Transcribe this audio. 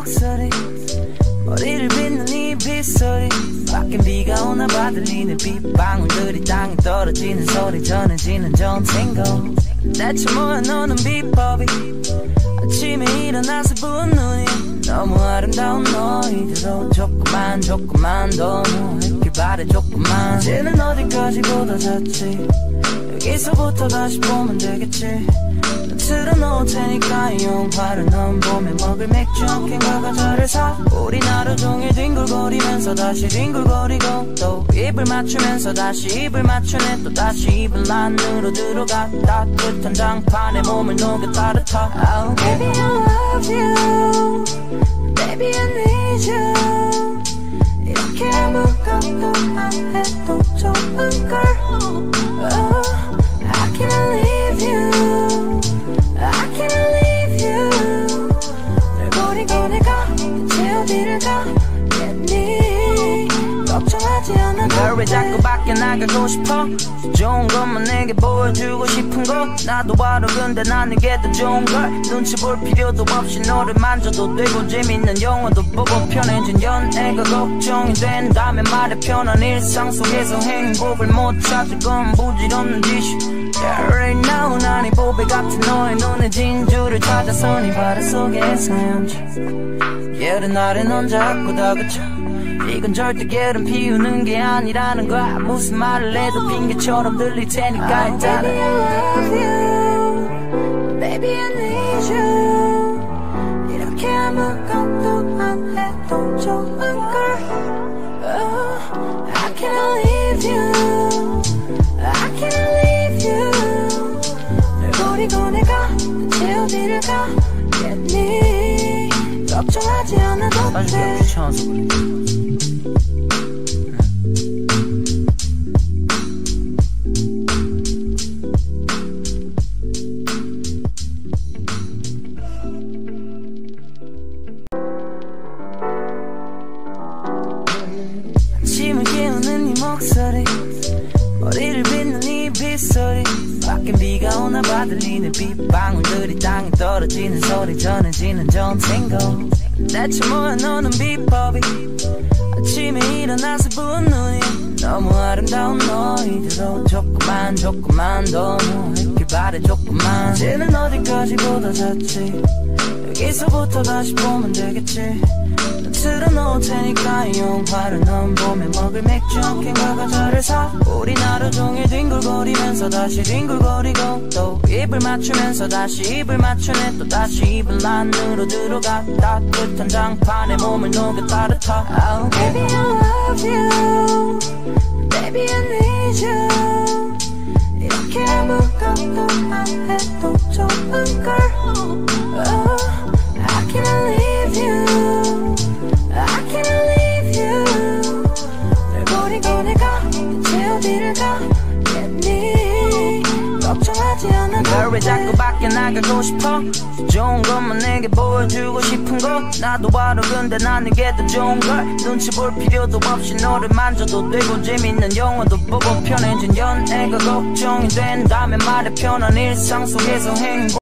목소리. 머리를 빗는 이 빗소리. 밖엔 비가 오나 봐 들리는 빗방울들이 땅에 떨어지는 소리. 전해지는 전생고 대체 뭐야 너는 비법이? 아침에 일어나서 부은 눈이 너무 아름다운 너희들로 조금만 조금만 너무 했길 바래 조금만. 이제는 어디까지 보다 잤지? 여기서부터 다시 보면 되겠지. 틀어놓을 테니까 이 영화를 넌 봄에 먹을 맥주 한 캔과 과자를 사. 우린 하루 종일 뒹굴거리면서 다시 뒹굴거리고 또 입을 맞추면서 다시 입을 맞추네. 또 다시 입을 안으로 들어가 따뜻한 장판에 몸을 녹여 따뜻하. oh, Baby I love you 널 버리고 내가 대체 어디를 가겠니 걱정하지 않아도 널왜 자꾸 밖에 나가고 싶어. 좋은 것만 내게 보여주고 싶은 거. 나도 알아 근데 난 이게 더 좋은 걸. 눈치 볼 필요도 없이 너를 만져도 되고 재밌는 영화도 보고 편해진 연애가 걱정이 된다면 말해 편한 일상 속에서 행복을 못 찾을 건 부질없는 짓이. Yeah, right now 난이 보배 같은 너의 눈에 진주를 찾아서 네 바다 속에 헤엄쳐 예른 날에 넌 자꾸 다그쳐 이건 절대 게으름 피우는 게 아니라는 거야. 무슨 말을 해도 핑계처럼 들릴 테니까 일단은. Baby I love you. Baby I need you. 이렇게 아무것도 않아도 돼 귀찮아서 그래 아침을 깨우는 네 목소리. 머리를 빗는 이 빗소리. 밖엔 비가 오나 봐 들리는 빗방울들이 땅에 떨어지는 소리. 전해지는 전생고 대체 뭐야 너는 비법이 아침에 일어나서 부은 눈이 너무 아름다운 너희들로 조금만 조금만 더 너있길 바래 조금만. 이제는 어디까지 보다 잤지? 여기서부터 다시 보면 되겠지. 난 틀어놓을 테니까 이 영화를 넌 봄에 먹을 맥주 한 캔과 과자를 사 우린 하루 종일 뒹굴거리면서 다시 뒹굴거리고 또 입을 맞추면서 다시 입을 맞추네. 또 다시 입을 안으로 들어가 따뜻한 장판에 몸을 녹여 따뜻하. oh, Baby I love you. Baby I need you. 이렇게 아무것도 안해 왜 자꾸 밖에 나가고 싶어? 좋은 것만 내게 보여주고 싶은 거? 나도 알아 근데 난 이게 더 좋은 걸? 눈치 볼 필요도 없이 너를 만져도 되고 재밌는 영화도 보고 편해진 연애가 걱정이 된다면 말해 편한 일상 속에서 행복